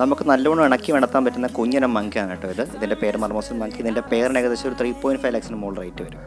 നമുക്ക് നല്ലോണം ഇണക്കി വളർത്താൻ പറ്റുന്ന കുഞ്ഞിനം മങ്കിയാണ് കേട്ടോ ഇത്. ഇതിന്റെ പേര് മർമോസൻ മങ്കി ഇതിന്റെ പേരിന് ഏകദേശം ഒരു ത്രീ പോയിന്റ് ഫൈവ് ലാക്സിന് മുകളിൽ റേറ്റ് വരും.